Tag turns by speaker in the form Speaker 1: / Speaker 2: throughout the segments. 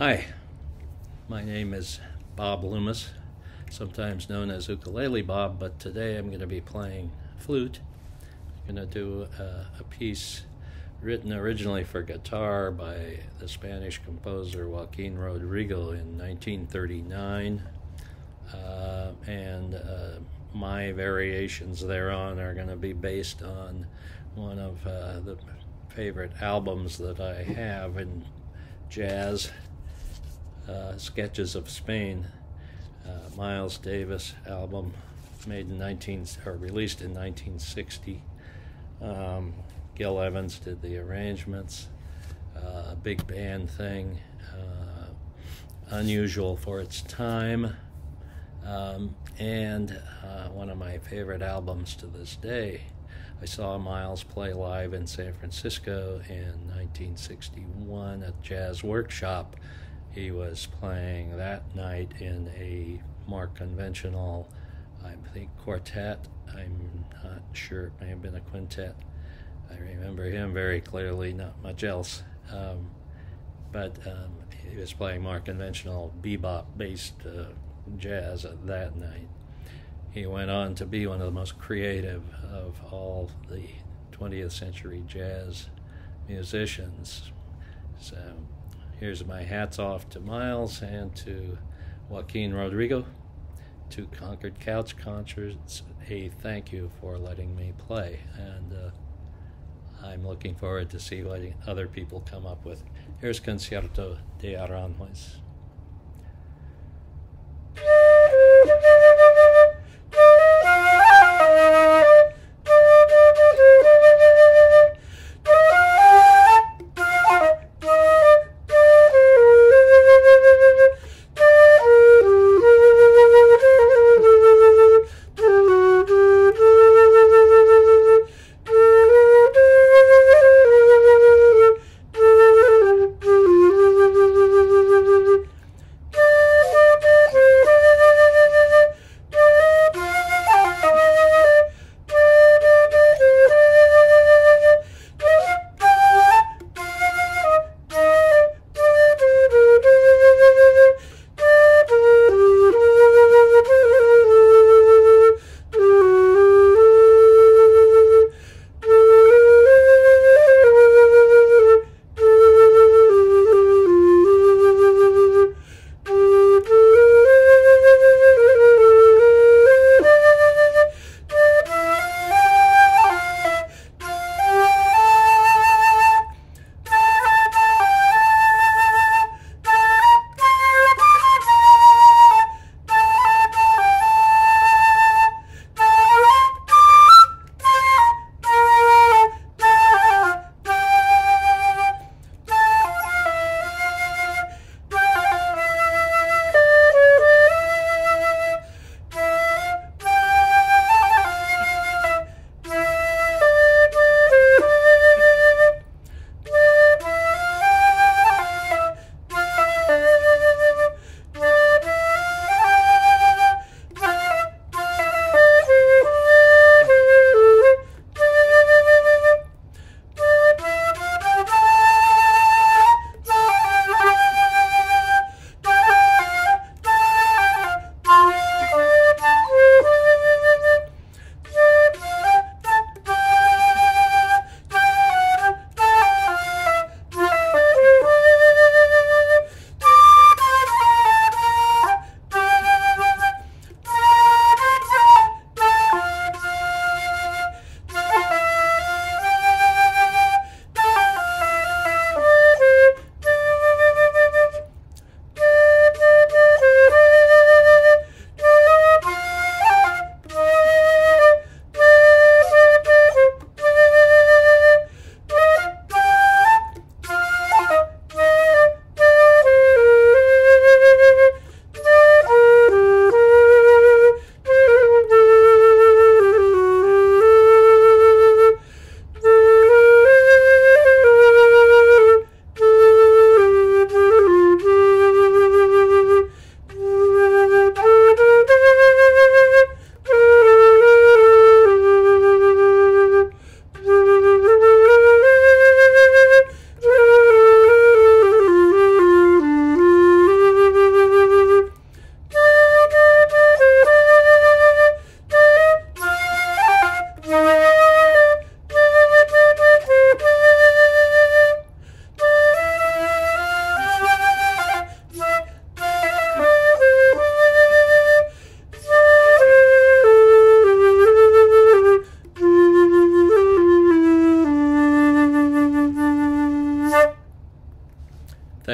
Speaker 1: Hi, my name is Bob Loomis, sometimes known as Ukulele Bob, but today I'm going to be playing flute. I'm going to do a, a piece written originally for guitar by the Spanish composer Joaquin Rodrigo in 1939. Uh, and uh, my variations thereon are going to be based on one of uh, the favorite albums that I have in jazz Sketches of Spain, uh, Miles Davis album, made in 19 or released in 1960. Um, Gil Evans did the arrangements. Uh, big band thing, uh, unusual for its time, um, and uh, one of my favorite albums to this day. I saw Miles play live in San Francisco in 1961 at Jazz Workshop he was playing that night in a more conventional, I think, quartet. I'm not sure, it may have been a quintet. I remember him very clearly, not much else. Um, but um, he was playing more conventional bebop based uh, jazz that night. He went on to be one of the most creative of all the 20th century jazz musicians. So Here's my hats off to Miles and to Joaquin Rodrigo, to Concord Couch Concerts. A thank you for letting me play, and uh, I'm looking forward to see what other people come up with. Here's Concierto de Aranjuez.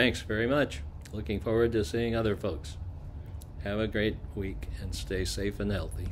Speaker 1: Thanks very much. Looking forward to seeing other folks. Have a great week and stay safe and healthy.